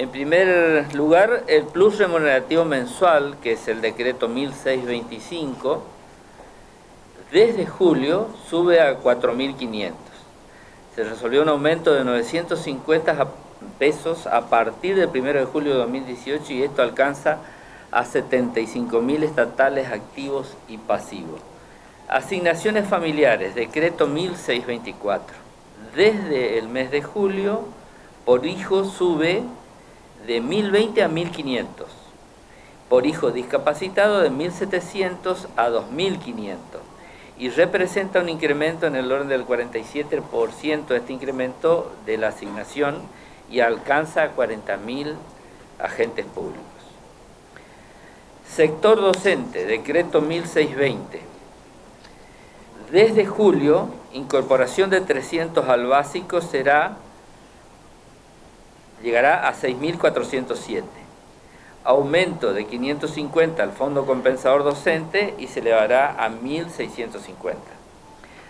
En primer lugar, el plus remunerativo mensual, que es el decreto 1625, desde julio sube a 4.500. Se resolvió un aumento de 950 pesos a partir del 1 de julio de 2018 y esto alcanza a 75.000 estatales activos y pasivos. Asignaciones familiares, decreto 1624. Desde el mes de julio, por hijo sube de 1020 a 1500. Por hijo discapacitado de 1700 a 2500 y representa un incremento en el orden del 47% este incremento de la asignación y alcanza a 40.000 agentes públicos. Sector docente, decreto 1620. Desde julio, incorporación de 300 al básico será, llegará a 6.407 aumento de 550 al fondo compensador docente y se elevará a 1.650.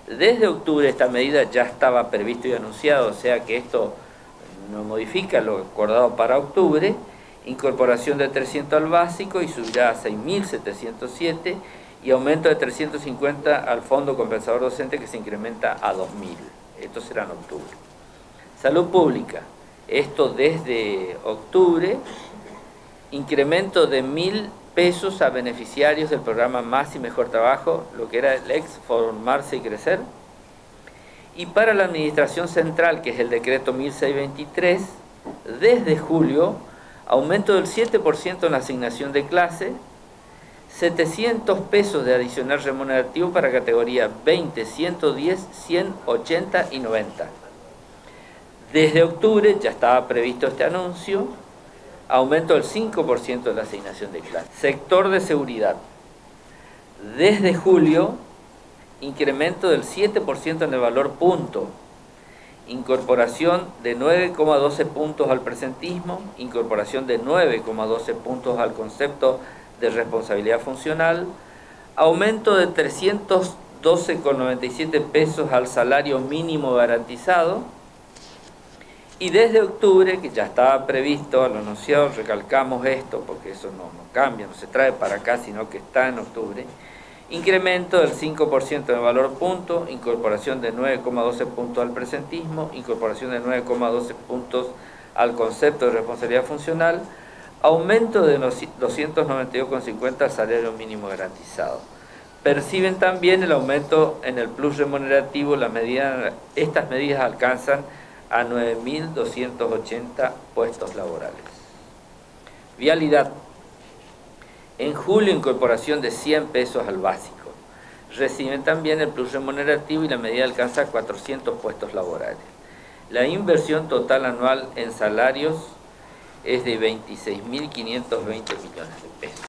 Desde octubre esta medida ya estaba previsto y anunciado, o sea que esto no modifica lo acordado para octubre, incorporación de 300 al básico y subirá a 6.707 y aumento de 350 al fondo compensador docente que se incrementa a 2.000. Esto será en octubre. Salud pública, esto desde octubre incremento de mil pesos a beneficiarios del programa Más y Mejor Trabajo, lo que era el ex Formarse y Crecer. Y para la Administración Central, que es el decreto 1623, desde julio, aumento del 7% en la asignación de clase, 700 pesos de adicional remunerativo para categoría 20, 110, 180 y 90. Desde octubre ya estaba previsto este anuncio, aumento del 5% de la asignación de clase. Sector de seguridad. Desde julio, incremento del 7% en el valor punto. Incorporación de 9,12 puntos al presentismo, incorporación de 9,12 puntos al concepto de responsabilidad funcional, aumento de 312,97 pesos al salario mínimo garantizado, y desde octubre, que ya estaba previsto, lo anunciado, recalcamos esto, porque eso no, cambia, no se trae para acá, sino que está en octubre, incremento del 5% en el valor punto, incorporación de 9,12 puntos al presentismo, incorporación de 9,12 puntos al concepto de responsabilidad funcional, aumento de 292,50 al salario mínimo garantizado. Perciben también el aumento en el plus remunerativo, la medida, estas medidas alcanzan a 9.280 puestos laborales. Vialidad. En julio, incorporación de 100 pesos al básico. Reciben también el plus remunerativo y la medida alcanza 400 puestos laborales. La inversión total anual en salarios es de 26.520 millones de pesos.